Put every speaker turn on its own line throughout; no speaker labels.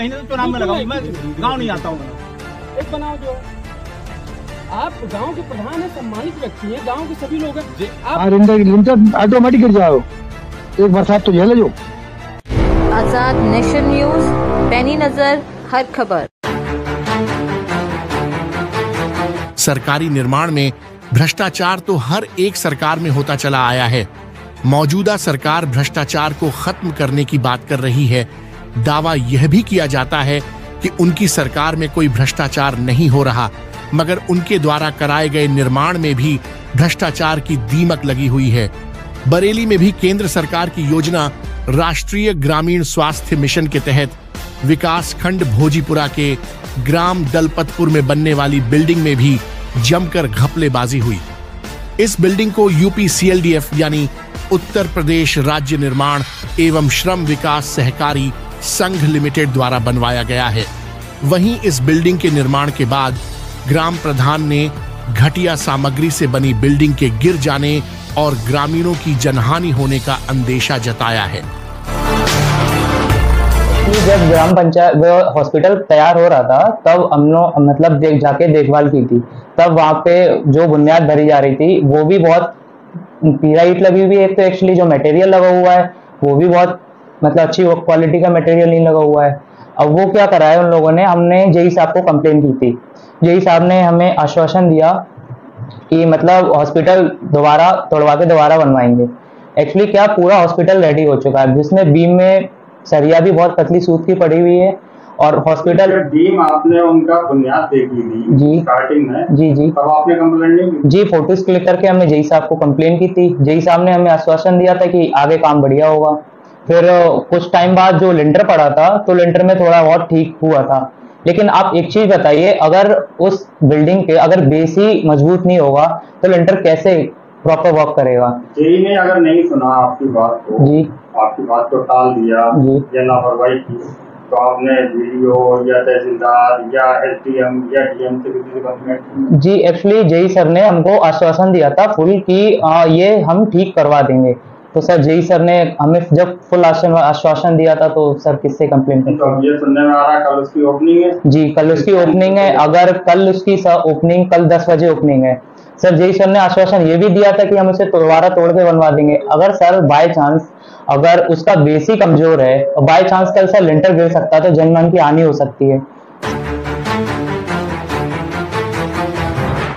महीने से चुनाव में लगा हूँ मैं गाँव नहीं आता हूँ।
एक बनाओ जो। आप गाँव के प्रधान है सम्मानित व्यक्ति हैं गाँव के सभी लोग हैं। आप
हाँ ऑटोमेटिक गिर जाओ। एक बरसात तो झेले जो
आज़ाद नेशन न्यूज़ पैनी नज़र हर खबर।
सरकारी निर्माण में भ्रष्टाचार तो हर एक सरकार में होता चला आया है। मौजूदा सरकार भ्रष्टाचार को खत्म करने की बात कर रही है। दावा यह भी किया जाता है कि उनकी सरकार में कोई भ्रष्टाचार नहीं हो रहा, मगर उनके द्वारा कराए गए निर्माण में भी भ्रष्टाचार की दीमक लगी हुई है। बरेली में भी केंद्र सरकार की योजना राष्ट्रीय ग्रामीण स्वास्थ्य मिशन के तहत विकास खंड भोजीपुरा के ग्राम दलपतपुर में बनने वाली बिल्डिंग में भी जमकर घपलेबाजी हुई। इस बिल्डिंग को यूपी सीएलडीएफ यानी उत्तर प्रदेश राज्य निर्माण एवं श्रम विकास सहकारी संघ लिमिटेड द्वारा बनवाया गया है। वहीं इस बिल्डिंग के निर्माण के बाद ग्राम प्रधान ने घटिया सामग्री से बनी बिल्डिंग के गिर जाने और ग्रामीणों की जनहानि होने का अंदेशा जताया है।
जब ग्राम पंचायत हॉस्पिटल तैयार हो रहा था, तब हम मतलब देख, जाके देखभाल की थी। तब वहाँ पे जो बुनियाद भरी जा रही थी, वो भी बहुत पीला ईट लगी हुई है तो एक्चुअली जो मटेरियल लगा हुआ है, वो भी बहुत मतलब अच्छी क्वालिटी का मटेरियल नहीं लगा हुआ है। अब वो क्या करा है उन लोगों ने? हमने जेई साहब को कंप्लेन की थी। जेई साहब ने हमें आश्वासन दिया कि मतलब हॉस्पिटल दोबारा तोड़वा के दोबारा बनवाएँगे। एक्चुअली क्या पूरा हॉस्पिटल रेडी हो चुका है? जिसमें बीम में सरिया भी बहुत पतली सूत की पड़ी हुई है और हॉस्पिटल
टीम आपने उनका बुनियाद देख ली थी।
जी।
स्टार्टिंग में।
जी जी।
तब आपने कंप्लेंट नहीं
जी फ़ोटोज़ क्लिक करके हमने जेई साहब को कंप्लेन की थी। जेई साहब ने हमें आश्वासन दिया था कि आगे काम बढ़िया होगा। फिर कुछ टाइम बाद जो लेंटर पड़ा था तो लेंटर में थोड़ा बहुत ठीक हुआ था। लेकिन आप एक चीज़ बताइए अगर उस बिल्डिंग के अगर बेस ही मज़बूत नहीं होगा तो लेंटर कैसे प्रॉपर वर्क करेगा?
जेई ने अगर नहीं सुना आपकी बात को
जी।
आपकी बात को टाल दिया
जी।
या लापरवाही की तो आपने वीडियो या तहसीलदार या एसडीएम या डीएम से किसी से कंप्लेंट
जी एक्चुअली जेई सर ने हमको आश्वासन दिया था फुल कि आ, ये हम ठीक करवा देंगे। तो सर जेई सर ने हमें जब फुल आश्वासन दिया था तो सर किससे कंप्लेन
तो ये सुनने में आ रहा कल उसकी ओपनिंग है।
जी कल उसकी ओपनिंग है। अगर कल उसकी ओपनिंग कल दस बजे ओपनिंग है। सर जेई सर ने आश्वासन ये भी दिया था कि हम उसे दोबारा तोड़ के बनवा देंगे। अगर सर बाय चांस अगर उसका बेस ही कमज़ोर है और बाय चांस कल सर लिंटर गिर सकता है तो जनमन की हानि हो सकती है।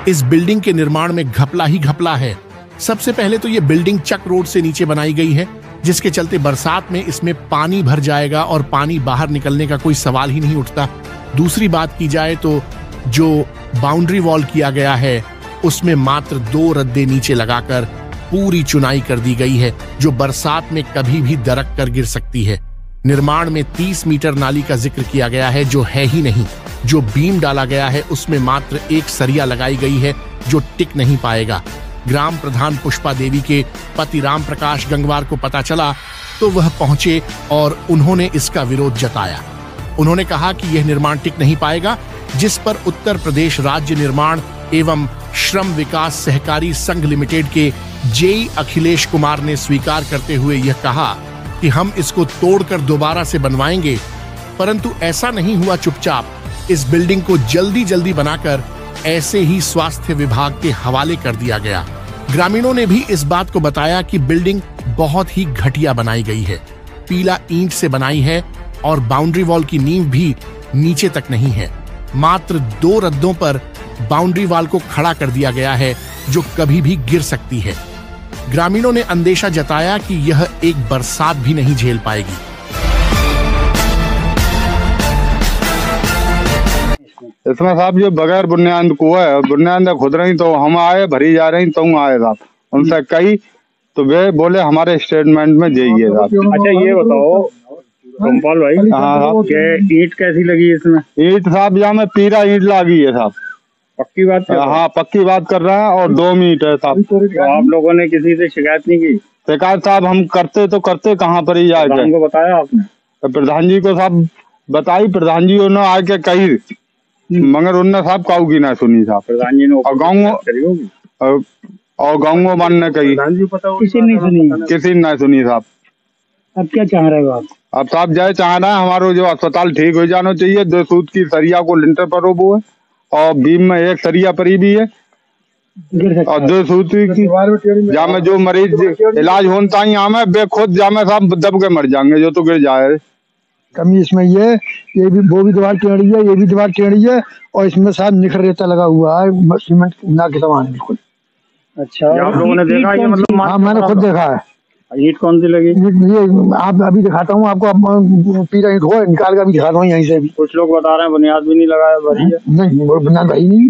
इस बिल्डिंग के निर्माण में घपला ही घपला है। सबसे पहले तो ये बिल्डिंग चक रोड से नीचे बनाई गई है, जिसके चलते बरसात में इसमें पानी भर जाएगा और पानी बाहर निकलने का कोई सवाल ही नहीं उठता। दूसरी बात की जाए तो जो बाउंड्री वॉल किया गया है, उसमें मात्र दो रद्दे नीचे लगाकर पूरी चुनाई कर दी गई है, जो बरसात में कभी भी दरक कर गिर सकती है। निर्माण में 30 मीटर नाली का ज़िक्र किया गया है, जो है ही नहीं। जो बीम डाला गया है, उसमें मात्र एक सरिया लगाई गई है, जो टिक नहीं पाएगा। ग्राम प्रधान पुष्पा देवी के पति राम प्रकाश गंगवार को पता चला तो वह पहुँचे और उन्होंने इसका विरोध जताया। उन्होंने कहा कि यह निर्माण टिक नहीं पाएगा, जिस पर उत्तर प्रदेश राज्य निर्माण एवं श्रम विकास सहकारी संघ लिमिटेड के जेई अखिलेश कुमार ने स्वीकार करते हुए यह कहा कि हम इसको तोड़कर दोबारा से बनवाएँगे, परंतु ऐसा नहीं हुआ चुपचाप। इस बिल्डिंग को जल्दी जल्दी बनाकर ऐसे ही स्वास्थ्य विभाग के हवाले कर दिया गया। ग्रामीणों ने भी इस बात को बताया कि बिल्डिंग बहुत ही घटिया बनाई गई है। पीला ईंट से बनाई है और बाउंड्री वॉल की नींव भी नीचे तक नहीं है। मात्र दो रद्दों पर बाउंड्री वॉल को खड़ा कर दिया गया है, जो कभी भी गिर सकती है। ग्रामीणों ने अंदेशा जताया कि यह एक बरसात भी नहीं झेल पाएगी।
इसमें साहब जो बगैर बुनियाद कुआ है बुनियाद खुद रही तो हम आए भरी जा रही तो आए साहब। उनसे कही तो वे बोले हमारे स्टेटमेंट में है साहब।
अच्छा ये बताओ गोपाल भाई
हाँ
कि ईंट कैसी लगी इसमें?
ईट साहब यहाँ में पीरा ईट लागी है साहब।
पक्की बात कर
हाँ? पक्की बात कर रहे हैं और दो मीट है साहब।
तो आप लोगों ने किसी से शिकायत नहीं की?
शिकायत साहब हम करते तो करते कहाँ पर ही जाए
बताया आपने?
प्रधान जी को साहब बताई प्रधान जी उन्होंने आके कही मगर उनने साहब काऊ की ना सुनी साहब।
प्रधान जी ने
और गाँव और, और गाँव मान ने कही
किसी ने नहीं सुनी?
किसी ने ना सुनी साहब।
अब क्या चाह रहे हो आप?
अब साहब जय चाह रहे हैं हमारो जो अस्पताल ठीक हो जाना चाहिए दो सूत की सरिया को लिंटर पर वो है और बीम में एक सरिया परी भी है और दो सूत की जा में जो मरीज़ इलाज होता ही आमे बे खुद जामे साहब दब के मर जाएँगे जो तो गिर जाए।
कमी इसमें ये ये भी वो भी दीवार टेढ़ी है ये भी दीवार टेढ़ी है और इसमें साथ निखर रेता लगा हुआ है सीमेंट ना के समान बिल्कुल।
ये आप लोगों ने देखा ये मतलब
हाँ मैंने खुद देखा है।
ईट कौन सी लगी?
ये, आप अभी दिखाता हूँ आपको पीरा ईंट हो निकाल कर अभी दिखाता हूँ यहीं से भी।
कुछ लोग बता रहे हैं बुनियाद भी नहीं लगाया भरी है
नहीं वो बना भाई नहीं।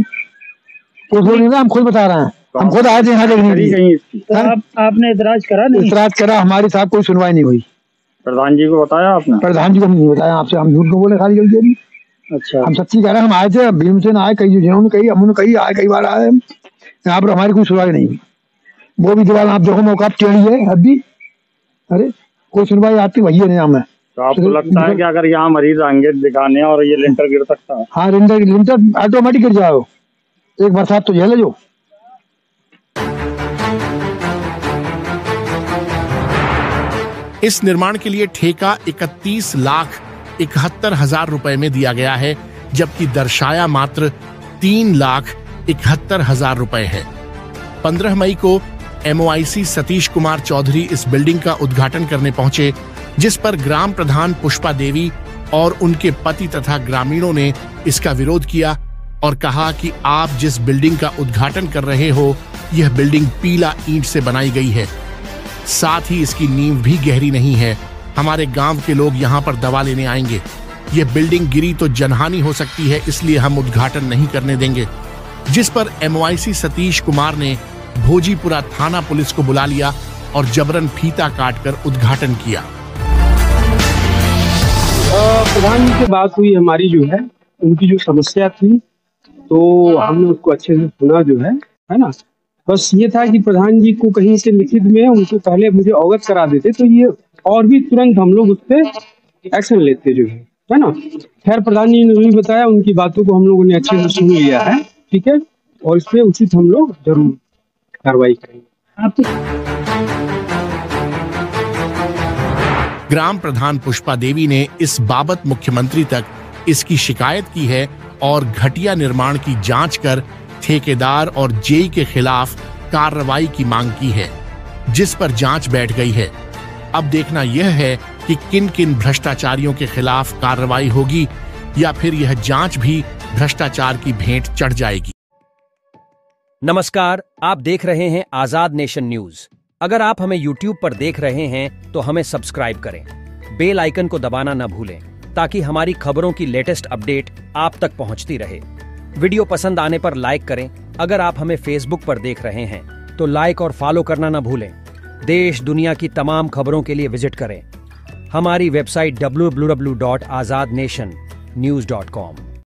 वो लोग नहीं हम खुद बता रहे हैं। हम खुद आए थे यहाँ देखने
इसकी।
हाँ?
आपने इतराज करा नहीं?
इतराज करा हमारी साहब कोई सुनवाई नहीं हुई।
प्रधान जी को बताया आपने?
प्रधान जी को हमने नहीं बताया आपसे हम झूठ को बोले खाली जल्दी जल्दी?
अच्छा।
हम सच्ची कह रहे हैं हम आए थे भीमसेन आए कई जिन्होंने कही हमने कही आए कई बार आए। यहाँ पर हमारी कोई सुनवाई नहीं। वो भी दीवार आप देखो मौका आप टेढ़ी है अब भी। अरे कोई सुनवाई आती वही है नहीं हमें
तो आपको लगता है कि अगर यहाँ मरीज़ आएँगे दिखाने और ये लिंटर गिर सकता है?
हाँ लिंटर लिंटर ऑटोमेटिक गिर जाओ एक बरसात तो झेले जो
इस निर्माण के लिए ठेका 31 लाख इकहत्तर हज़ार रुपए में दिया गया है, जबकि दर्शाया मात्र तीन लाख इकहत्तर हज़ार रुपए है। 15 मई को एमओआईसी सतीश कुमार चौधरी इस बिल्डिंग का उद्घाटन करने पहुँचे, जिस पर ग्राम प्रधान पुष्पा देवी और उनके पति तथा ग्रामीणों ने इसका विरोध किया और कहा कि आप जिस बिल्डिंग का उद्घाटन कर रहे हो, यह बिल्डिंग पीला ईंट से बनाई गई है। साथ ही इसकी नींव भी गहरी नहीं है। हमारे गाँव के लोग यहाँ पर दवा लेने आएँगे। यह बिल्डिंग गिरी तो जनहानि हो सकती है, इसलिए हम उद्घाटन नहीं करने देंगे। जिस पर एमवाईसी सतीश कुमार ने भोजीपुरा थाना पुलिस को बुला लिया और जबरन फीता काटकर उद्घाटन किया।
प्रधान जी से बात हुई हमारी जो है, उनकी जो समस्या थी तो हमने उसको अच्छे से सुना जो है है ना? बस ये था कि प्रधान जी को कहीं से लिखित में उनको पहले मुझे अवगत करा देते तो ये और भी तुरंत हम लोग उस पर एक्शन लेते जो है है ना? खैर, प्रधान जी ने भी बताया, उनकी बातों को हम लोगों ने अच्छे से सुन लिया है, ठीक है? और इस पे उचित हम लोग ज़रूर कार्रवाई करेंगे।
ग्राम प्रधान पुष्पा देवी ने इस बाबत मुख्यमंत्री तक इसकी शिकायत की है और घटिया निर्माण की जाँच कर ठेकेदार और जेई के खिलाफ कार्रवाई की मांग की है, जिस पर जाँच बैठ गई है। अब देखना यह है कि किन किन भ्रष्टाचारियों के खिलाफ कार्रवाई होगी, या फिर यह जाँच भी भ्रष्टाचार की भेंट चढ़ जाएगी।
नमस्कार, आप देख रहे हैं आज़ाद नेशन न्यूज़। अगर आप हमें YouTube पर देख रहे हैं तो हमें सब्सक्राइब करें। बेल आइकन को दबाना न भूलें, ताकि हमारी खबरों की लेटेस्ट अपडेट आप तक पहुँचती रहे। वीडियो पसंद आने पर लाइक करें। अगर आप हमें फेसबुक पर देख रहे हैं तो लाइक और फॉलो करना ना भूलें। देश, दुनिया की तमाम खबरों के लिए विज़िट करें। हमारी वेबसाइट www.azadnationnews.com